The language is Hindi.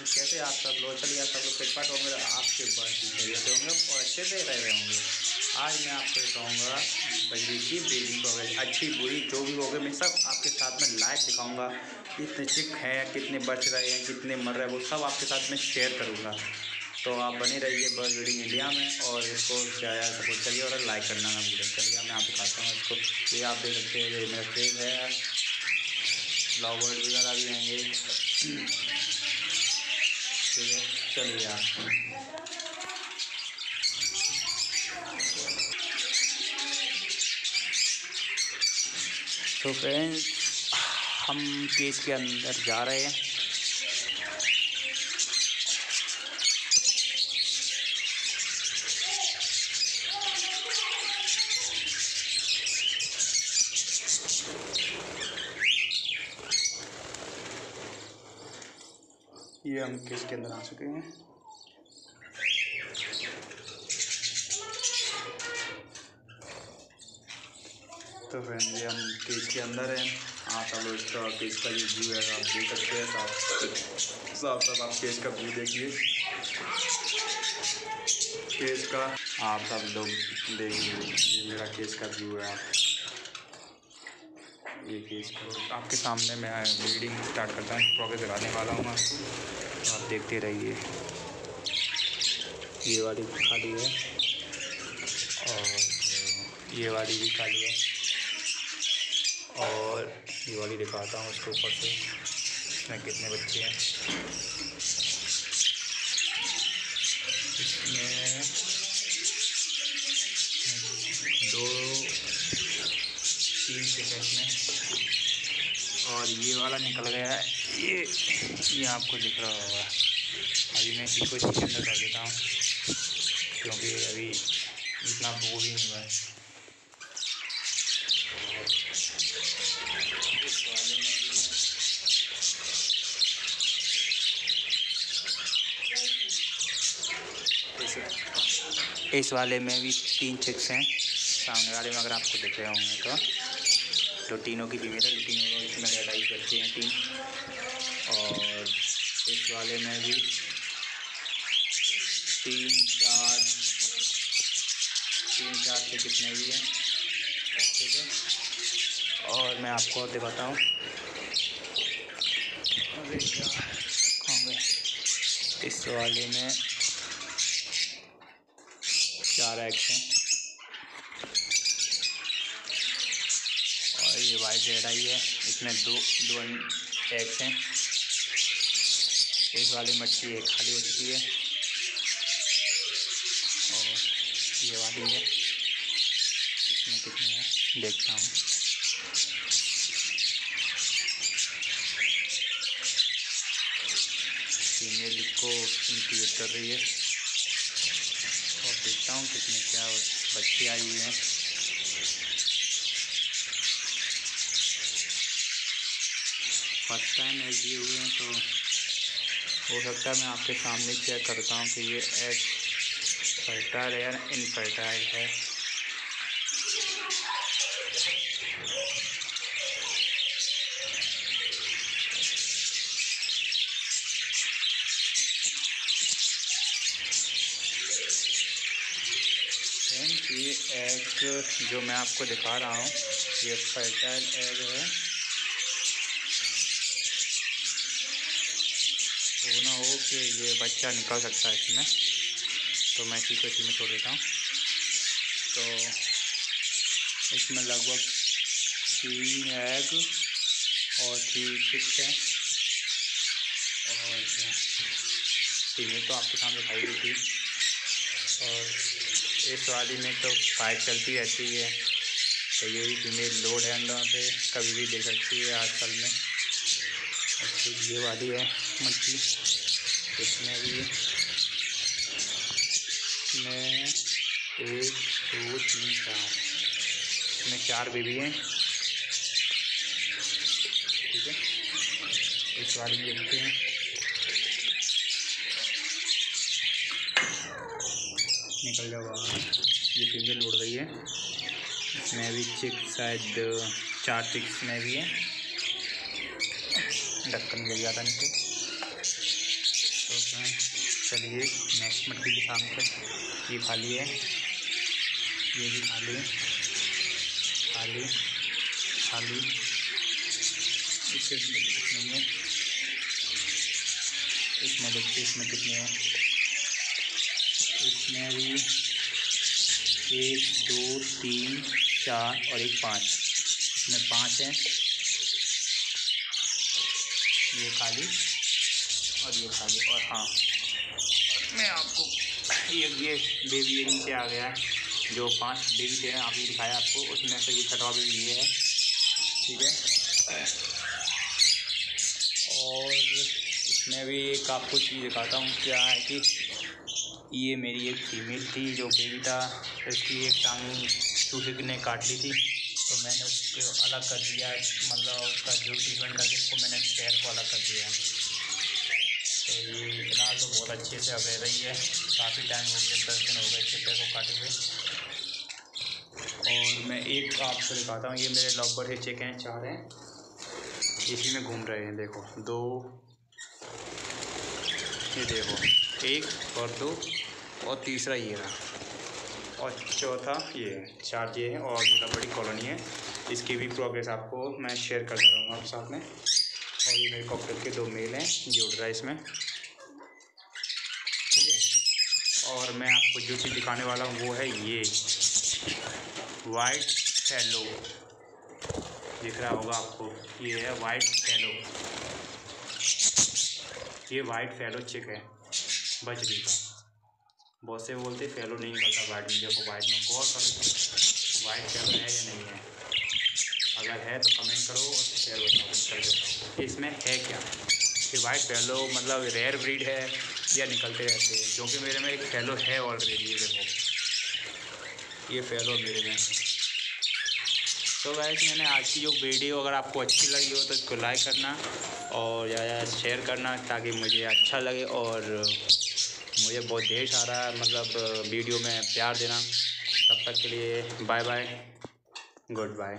लेकिन कैसे आप सब लोग, चलिए आप सब लोग फ्लिपकार्ट होंगे, आपके पास खरीदते होंगे और अच्छे से रह रहे होंगे। आज मैं आपको कहूँगा बजरी की ब्रीडिंग प्रोग्रेस अच्छी, बुरी, जो भी होगी मैं सब आपके साथ में लाइव दिखाऊँगा। कितने चिक हैं, कितने बच रहे हैं, कितने मर रहे हैं, वो सब आपके साथ में शेयर करूँगा। तो आप बने रहिए बर्ड ब्रीडिंग इंडिया में और इसको ज़्यादा सपोर्ट करिए और लाइक करना ना भूलें। चलिए मैं आप दिखाता हूँ इसको। ये आप देख सकते हैं मेरा पेज है। लॉबर्ड वगैरह भी आएँगे। चलिए तो फ्रेंड्स तो हम केस के अंदर जा रहे हैं। ये हम केस के अंदर आ चुके हैं? तो फ्रेंड ये हम केस के अंदर हैं। आप सब इसका केस का जो व्यू है, आप देख सकते हैं साफ़। साफ़ साफ़ आप केस का व्यू देखिए। केस का आप सब लोग देखिए मेरा केस का व्यू है। आप ये केस तो आपके सामने मैं रीडिंग स्टार्ट करता हूँ प्रोग्रेस लगाने वाला हूँ आपको आप देखते रहिए। ये वाली भी खाली है। और ये वाली भी खाली है। और ये वाली दिखाता हूँ उसके ऊपर से, इसमें कितने बच्चे हैं। इसमें हम्म, दो तीन सेकंड में। और ये वाला निकल गया है। ये ये आपको दिख रहा होगा। अभी मैं इसी को इसके अंदर कर देता हूँ। क्योंकि अभी इतना वो भी नहीं हुआ है। इस वाले में भी तीन चिक्स हैं। सामने वाले में अगर आपको दिख रहे होंगे तो। तो लुटीनो की फीमेल है लुटीनो इसमें अढ़ाई बच्चे हैं तीन और इस वाले में भी तीन, चार तीन, चार से कितने भी हैं। ठीक है? और मैं आपको दिखाता हूँ। इस वाले में चार एक्स हैं। ये वाइट रेड आई है। इसमें दो दो एग्स हैं। इस वाली मछली एक खाली हो चुकी है। और ये वाली है। इसमें कितने है? देखता हूँ। फीमेल को इंक्यूट कर रही है। और देखता हूँ कितने, क्या बच्चे आई हुई हैं। फ़र्स्ट टाइम ऐड हुए हैं तो हो सकता है मैं आपके सामने चेक करता हूँ कि ये एग फर्टाइल है या इनफर्टाइल है। ये एग जो मैं आपको दिखा रहा हूँ, ये फर्टाइल एग है। ना हो कि ये बच्चा निकल सकता है इसमें तो मैं इसी को इसी में छोड़ देता हूँ। तो इसमें लगभग तीन एग और थ्री चिप्स है। और टीमें तो आपके सामने खाई थी और इस वाली में तो फाइट चलती रहती है। तो यही फीमेल लोड है अंडों से, कभी भी दे सकती है आजकल में। ये वाली है मछली इसमें भी इसमें एक, दो, तीन, चार। इसमें चार बेबी हैं। ठीक है? इस वाली ये रखते हैं। निकल जाओ बाहर। ये फीमेल उड़ गई है। इसमें भी चिक शायद चार चिक्स में भी है। ढक्कन गिर जाता नीचे। हैं चलिए नेक्स्ट मट्टी के सामने ये खाली है। ये भी खाली खाली खाली इसके नहीं है इसमें देखिए इसमें कितने हैं? इसमें भी एक, दो, तीन, चार और एक पाँच। इसमें पाँच हैं। ये खाली और ये खाली और हाँ मैं आपको ये ये बेबी ये नीचे आ गया है, जो पाँच बेबी थे, आप ये दिखाया आपको। उसमें से ये छठवा बेबी ये है। ठीक है? और इसमें भी एक आपको चीज़ दिखाता हूँ, क्या है कि ये मेरी एक फीमेल थी, जो बेबी था। उसकी एक टांग चूहे ने काट ली थी। तो मैंने उसको अलग कर दिया मतलब उसका जो ट्रीटमेंट करके उसको मैंने पैर को अलग कर दिया तो ये फ़िलहाल तो बहुत अच्छे से अब रह रही है। काफ़ी टाइम हो गया, दस दिन हो गए इसके पैर को काटे हुए। और मैं एक आपको दिखाता हूँ, ये मेरे लॉबर से चेक हैं, चार हैं। इसी में घूम रहे हैं, देखो। दो, ये देखो। एक और दो, और तीसरा ये रहा। और चौथा ये चार ये है, और ये बड़ी कॉलोनी है। इसकी भी प्रोग्रेस आपको मैं शेयर कर दूँगा आप साथ में। और ये मेरे कॉकटेल के दो मेल हैं ये उड़ रहा है इसमें ठीक है? और मैं आपको जो चीज़ दिखाने वाला हूँ, वो है ये। वाइट फैलो दिख रहा होगा आपको। ये है वाइट फैलो ये वाइट फैलो चिक है। बजरी का बहुत से बोलते फैलो नहीं निकलता वाइट में, देखो वाइट में, बहुत करो वाइट फैलो है या नहीं है? अगर है तो कमेंट करो और शेयर बताओ कर देता इसमें है क्या? वाइट फैलो मतलब रेयर ब्रीड है या निकलते रहते हैं। क्योंकि मेरे में एक फैलो है ऑलरेडी देखो। ये फैलो मेरे में तो वैसे मैंने आज की जो वीडियो अगर आपको अच्छी लगी हो तो इसको लाइक करना और ज़्यादा शेयर करना ताकि मुझे अच्छा लगे और मुझे बहुत ढेर सारा मतलब वीडियो में प्यार देना। तब तक के लिए बाय बाय गुड बाय